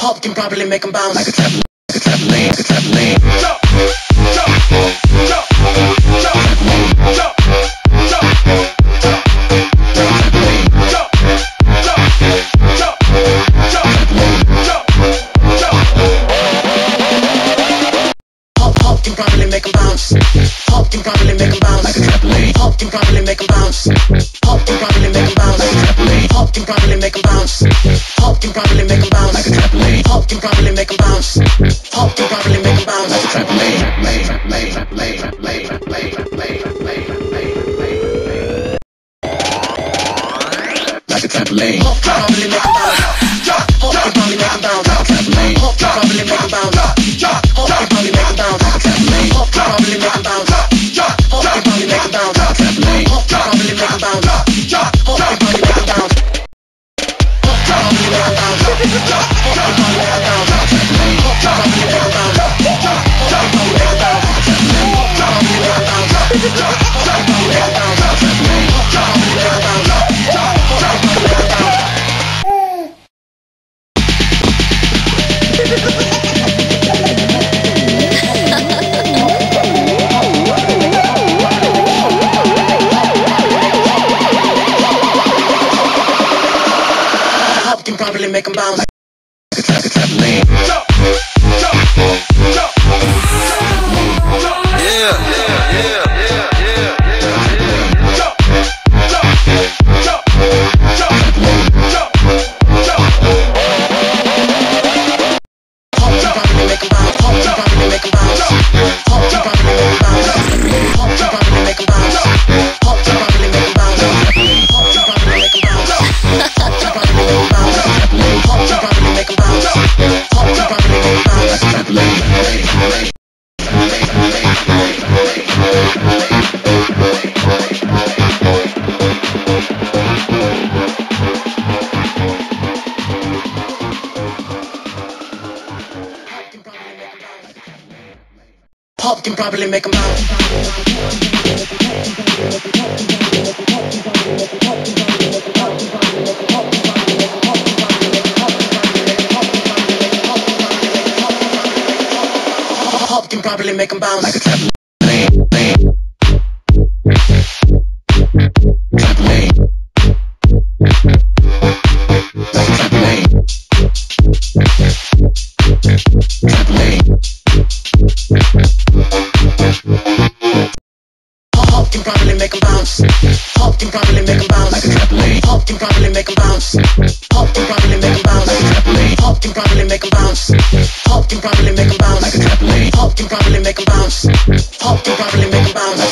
Pop can probably make them bounce like a trap. Pop can probably make them bounce. Pop can probably make them bounce. Like a trampoline. Pop can probably make them bounce. Pop can probably make them bounce. Like a trampoline. Pop can probably make them bounce. Pop can probably make them bounce. Like a trampoline. Trampoline. Trampoline. Trampoline. Trampoline. Trampoline. Trampoline. Like a trampoline. Pop can probably make them bounce. Pop can probably make them bounce. Like a trampoline. Pop can probably make them bounce. I can probably make them bounce. up can probably make them out. Can probably make them bounce like a trap.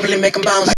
probably make them bounce.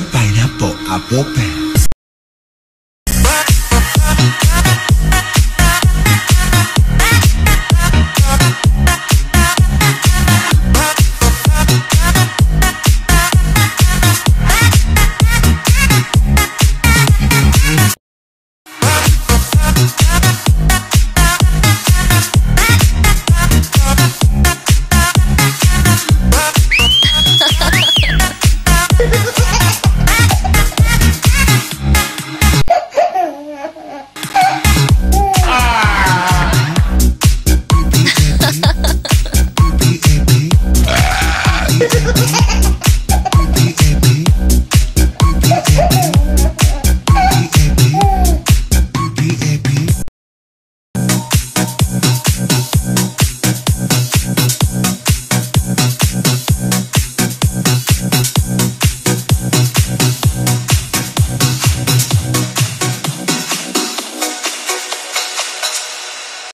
Pineapple a Popper.